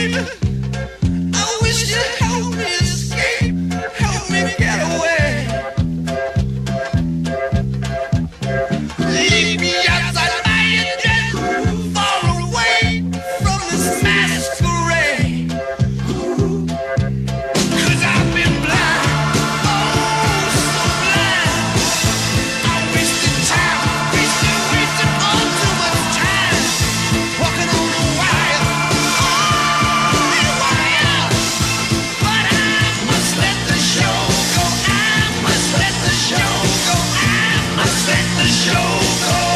I wish you let the show go.